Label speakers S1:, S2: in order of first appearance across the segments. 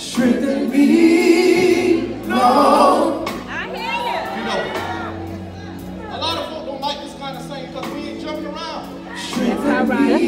S1: Strengthen me, Lord. I hear
S2: You know, a lot of folks don't like this kind of singing because we ain't jumping around.
S1: Strengthen That's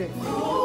S1: That's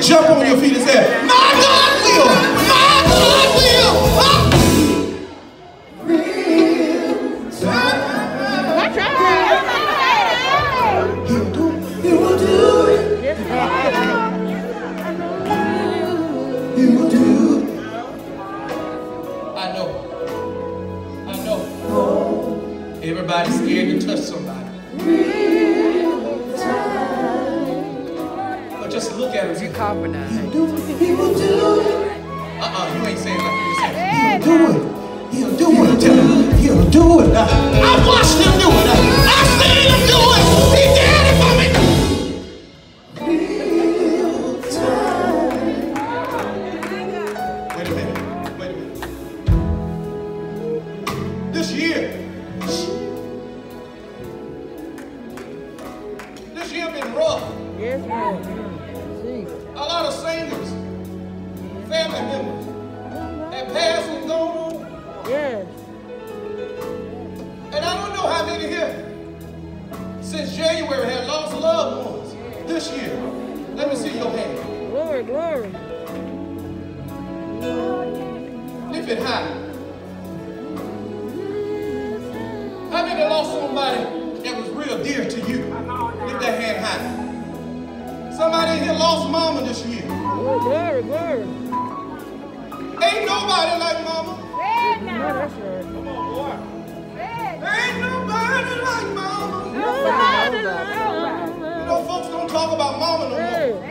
S2: jump on your feet and say, My God will! My God will! Know. Everybody's scared to touch
S1: somebody.
S2: Look at him. Compromise.
S1: He will do it.
S2: Uh-uh, you ain't saying like. He'll do it. He'll do it. Tell him. He'll do it. I watched him do it. I seen him do it. He did it for me. Wait a minute. Wait a minute. This year, this year been rough. Yes, Lord. A lot of singers, family members, have passed and gone on.
S1: Yes.
S2: And I don't know how many here since January had lost loved ones this year. Let me see your hand.
S1: Glory, glory.
S2: Lift it high. How many lost somebody that was real dear to you? Lift that hand high. Somebody here lost mama this year. Oh,
S1: glory, glory.
S2: Ain't nobody like mama.
S1: No, that's right.
S2: Ain't nobody like mama. Nobody.
S1: You
S2: know, folks don't talk about mama no more. Hey.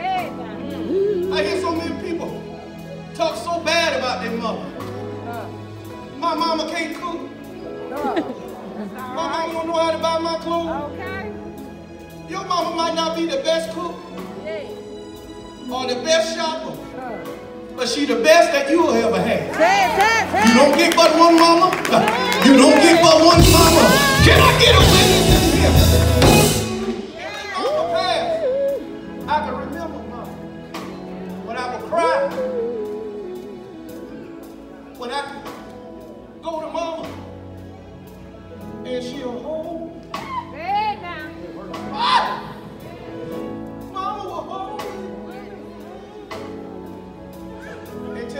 S2: Might not be the best cook or the best shopper, but she the best that you'll ever have. Say it, say it, say You don't get but one mama. You don't get but one mama. Can I get a witness here? Every mama passed. I can remember mama. When I would cry. When I go to mama. And she'll hold. What? Mama will hold.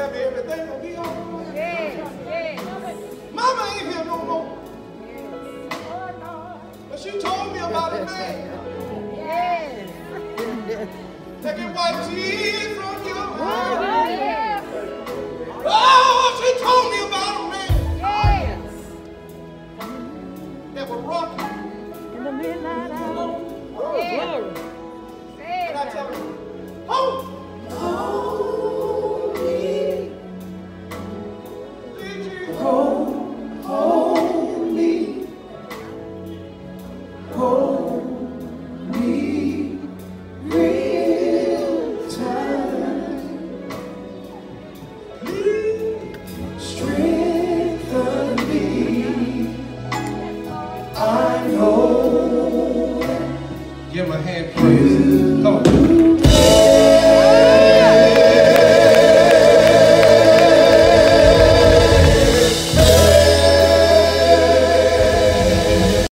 S2: tell me everything will be all right. Yes, yes. Mama ain't here no more. Yes. But she told me about a man. Yes. That can from your heart. Oh, oh, she told me about a man.
S1: Yes.
S2: That would rock you. In the
S1: midnight
S2: hour. Oh, glory. And I tell her, oh.
S1: oh.